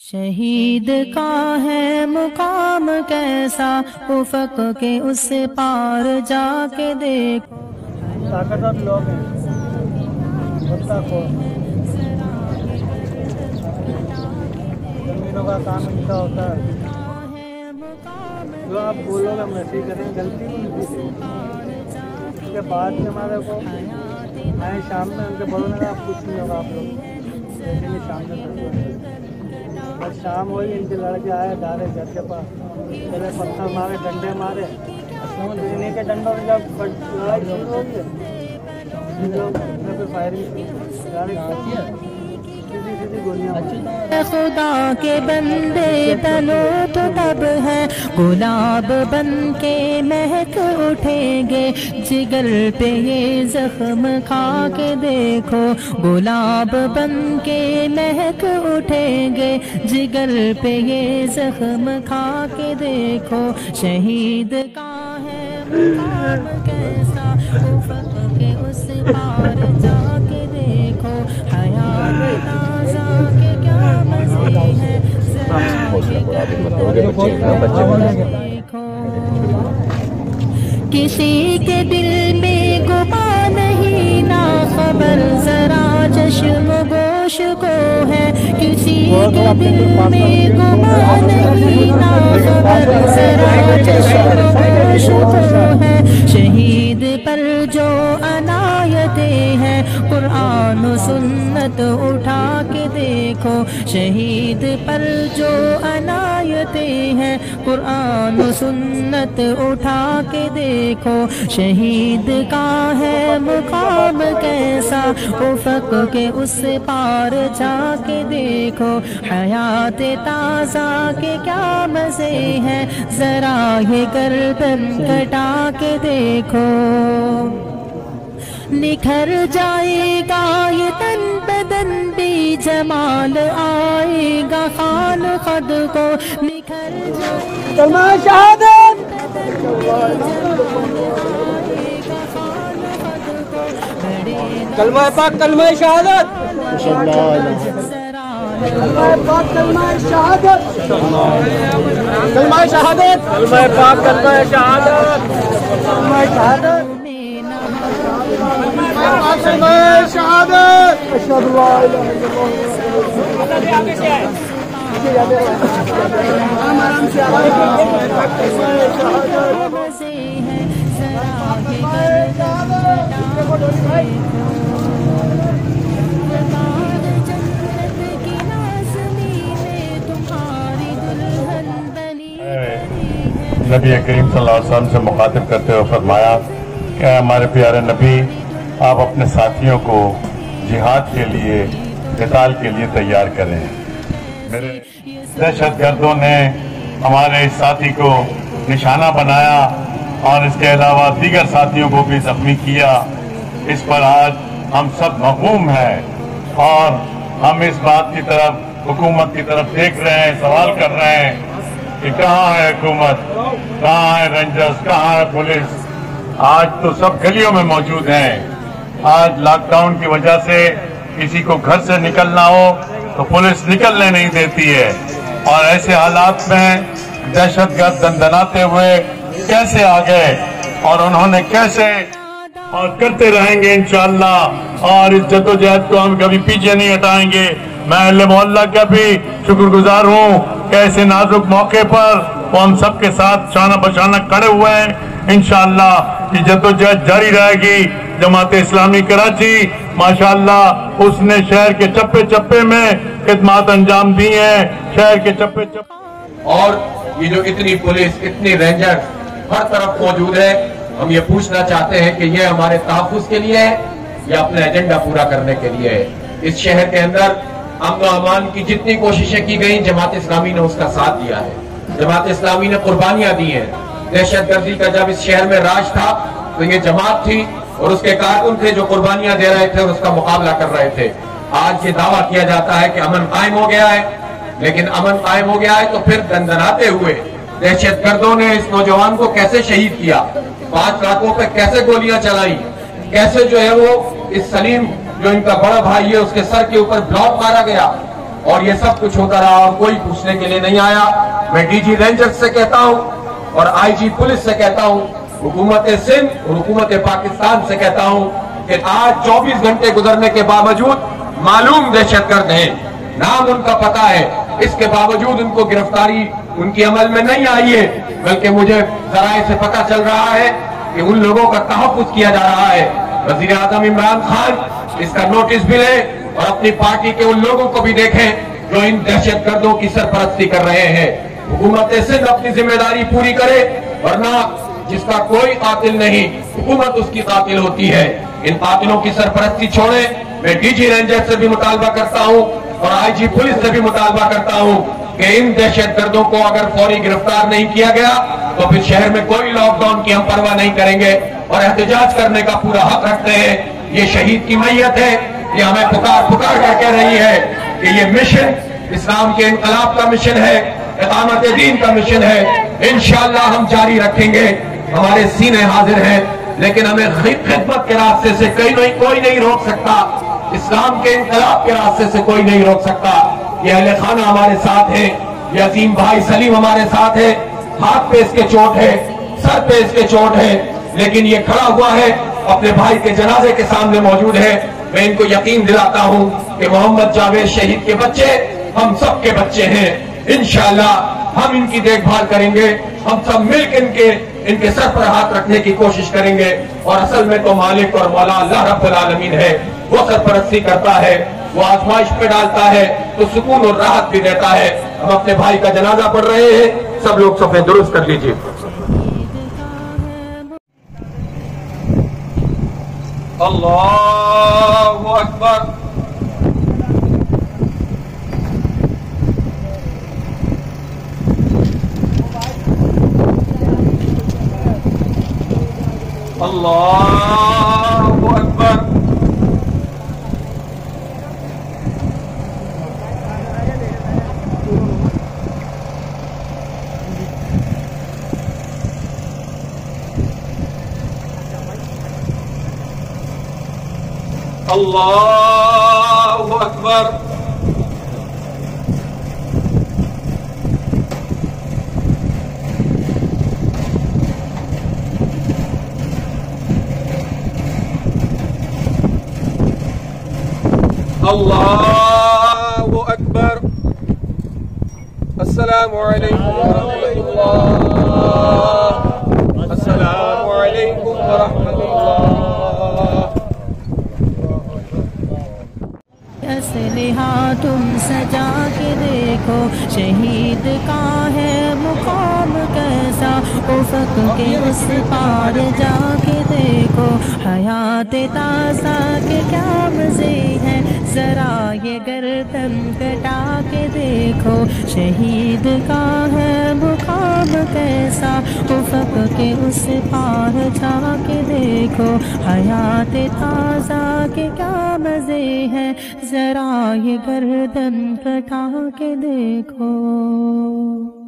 شہید کا ہے مقام کیسا؟ افق کے اس سے پار جا کے دیکھو۔ طاقتور لوگ ہیں۔ بتا کو زمینوں کا کام ان کا ہوتا ہے۔ جو آپ بولو گے، ہم ایسے ہی کریں۔ غلطی نہیں تھی اس کے بعد میں ہمارے کو آئے شام میں ان کے بڑوں نے کہا کچھ نہیں ہوگا آپ لوگ۔ لیکن یہ شام میں کرتے بس شام ہوئی ان کے لڑکے آئے ڈالے گھر کے پاس پہلے پتھر مارے ڈنڈے مارے انہیں کے ڈنڈوں میں جب لڑائی شروع ہوئی ہے فائرنگ کی گاڑی گولیاں خدا کے بندے تنو تو تب گلاب بن کے مہک اٹھیں گے۔ جگر پہ یہ زخم کھا کے دیکھو۔ گلاب بن کے مہک اٹھیں گے۔ جگر پہ یہ زخم کھا کے دیکھو۔ شہید کا ہے مقام کیسا؟ افق کے اس پار جا کے دیکھو۔ حیات تازہ کے کیا مزے ہیں؟ کسی کے دل میں گما نہیں نا خبر، ذرا چشم گوش کو ہے۔ کسی کے دل میں گما نہیں نا خبر، ذرا چشم گوش کو ہے۔ شہید پر جو قرآن و سنت اٹھا کے دیکھو، شہید پر جو عنایتیں ہیں، قرآن و سنت اٹھا کے دیکھو، شہید کا ہے مقام کیسا؟ افق کے اس پار جا کے دیکھو، حیات تازہ کے کیا مزے ہیں؟ ذرا یہ گردن کٹا کے دیکھو۔ نکھر جائے گا یہ تن بدن بھی جمال آئے گا۔ خان خد کو نکھر جائے کلمہ شہادت کلمہ پاک کلمہ شہادت کلمہ پاک کلمہ شہادت کلمہ شہادت کلمہ پاک کلمہ شہادت کلمہ شہادت شہادت نبی کریم صلی اللہ علیہ وسلم سے مخاطب کرتے ہوئے فرمایا کہ ہمارے پیارے نبی آپ اپنے ساتھیوں کو جہاد کے لیے، قتال کے لیے تیار کریں۔ میرے دہشت گردوں نے ہمارے اس ساتھی کو نشانہ بنایا اور اس کے علاوہ دیگر ساتھیوں کو بھی زخمی کیا۔ اس پر آج ہم سب مغموم ہیں اور ہم اس بات کی طرف، حکومت کی طرف دیکھ رہے ہیں، سوال کر رہے ہیں کہ کہاں ہے حکومت؟ کہاں ہے رینجرز؟ کہاں ہے پولیس؟ آج تو سب گلیوں میں موجود ہیں۔ آج لاک ڈاؤن کی وجہ سے کسی کو گھر سے نکلنا ہو تو پولیس نکلنے نہیں دیتی ہے۔ اور ایسے حالات میں دہشت گرد دندناتے ہوئے کیسے آ گئے اور انہوں نے کیسے اور کرتے رہیں گے انشاءاللہ؟ اور اس جدوجہد کو ہم کبھی پیچھے نہیں ہٹائیں گے۔ میں اہل محلہ کا بھی شکر گزار ہوں کہ ایسے نازک موقع پر وہ ہم سب کے ساتھ شانہ بشانہ کھڑے ہوئے ہیں۔ انشاءاللہ یہ جدوجہد جاری رہے گی۔ جماعت اسلامی کراچی، ماشاءاللہ اس نے شہر کے چپے چپے میں خدمات انجام دی ہیں، شہر کے چپے چپے اور یہ جو اتنی پولیس، اتنی رینجر ہر طرف موجود ہے، ہم یہ پوچھنا چاہتے ہیں کہ یہ ہمارے تحفظ کے لیے ہے یا اپنا ایجنڈا پورا کرنے کے لیے ہے؟ اس شہر کے اندر امن و امان کی جتنی کوششیں کی گئیں، جماعت اسلامی نے اس کا ساتھ دیا ہے۔ جماعت اسلامی نے قربانیاں دی ہیں۔ دہشت گردی کا جب اس شہر میں راج تھا تو یہ جماعت تھی اور اس کے کارکن تھے جو قربانیاں دے رہے تھے اور اس کا مقابلہ کر رہے تھے۔ آج یہ دعویٰ کیا جاتا ہے کہ امن قائم ہو گیا ہے۔ لیکن امن قائم ہو گیا ہے تو پھر دندناتے ہوئے دہشت گردوں نے اس نوجوان کو کیسے شہید کیا؟ پانچ لاکھوں پہ کیسے گولیاں چلائی؟ کیسے جو ہے وہ اس سلیم جو ان کا بڑا بھائی ہے، اس کے سر کے اوپر بلاک مارا گیا؟ اور یہ سب کچھ ہوتا رہا اور کوئی پوچھنے کے لیے نہیں آیا۔ میں ڈی جی رینجر سے کہتا ہوں اور آئی جی پولیس سے کہتا ہوں حکومت سندھ اور حکومت پاکستان سے کہتا ہوں کہ آج چوبیس گھنٹے گزرنے کے باوجود معلوم دہشت گرد ہیں۔ نام ان کا پتا ہے۔ اس کے باوجود ان کو گرفتاری ان کی عمل میں نہیں آئی ہے، بلکہ مجھے ذرائع سے پتا چل رہا ہے کہ ان لوگوں کا تحفظ کیا جا رہا ہے۔ وزیر اعظم عمران خان، اس کا نوٹس بھی لے اور اپنی پارٹی کے ان لوگوں کو بھی دیکھیں جو ان دہشت گردوں کی سرپرستی کر رہے ہیں۔ حکومت صرف اپنی ذمہ داری پوری کرے، ورنہ جس کا کوئی قاتل نہیں، حکومت اس کی قاتل ہوتی ہے۔ ان قاتلوں کی سرپرستی چھوڑے میں ڈی جی رینجر سے بھی مطالبہ کرتا ہوں اور آئی جی پولیس سے بھی مطالبہ کرتا ہوں کہ ان دہشت گردوں کو اگر فوری گرفتار نہیں کیا گیا تو پھر شہر میں کوئی لاک ڈاؤن کی ہم پرواہ نہیں کریں گے اور احتجاج کرنے کا پورا حق رکھتے ہیں۔ یہ شہید کی میت ہے۔ یہ ہمیں پکار پکار کر کہہ رہی ہے کہ یہ مشن اسلام کے انقلاب کا مشن ہے، اقامت دین کا مشن ہے۔ انشاءاللہ ہم جاری رکھیں گے۔ ہمارے سینے حاضر ہیں، لیکن ہمیں خدمت کے راستے سے کوئی نہیں روک سکتا۔ اسلام کے انقلاب کے راستے سے کوئی نہیں روک سکتا۔ یہ اہل خانہ ہمارے ساتھ ہیں، یہ عظیم بھائی سلیم ہمارے ساتھ ہے ہاتھ پہ اس کے چوٹ ہے، سر پہ اس کے چوٹ ہے، لیکن یہ کھڑا ہوا ہے، اپنے بھائی کے جنازے کے سامنے موجود ہے۔ میں ان کو یقین دلاتا ہوں کہ محمد جاوید شہید کے بچے، ہم سب کے بچے ہیں۔ انشاءاللہ ہم ان کی دیکھ بھال کریں گے، ہم سب مل کے ان کے ان کے سر پر ہاتھ رکھنے کی کوشش کریں گے اور اصل میں تو مالک اور مولا اللہ رب العالمین ہے۔ وہ سرپرستی کرتا ہے، وہ آزمائش پہ ڈالتا ہے، تو سکون اور راحت بھی دیتا ہے۔ ہم اپنے بھائی کا جنازہ پڑھ رہے ہیں۔ سب لوگ صفحے درست کر لیجیے۔ اللہ اکبر۔ الله أكبر. الله أكبر. اللہ اکبر السلام علیکم ورحمۃ اللہ السلام علیکم ورحمۃ اللہ اسلحہ تم سجا کے دیکھو؟ شہید کا ہے مقام کیسا؟ افق کے اس پار جا کے دیکھو، حیات تازہ کے کیا مزے ہیں؟ ذرا یہ گردن کٹا کے دیکھو، شہید کا ہے مقام کیسا؟ افق کے اس پار جا کے دیکھو، حیات تازہ کے کیا مزے ہیں؟ ذرا یہ گردن کٹا کے دیکھو۔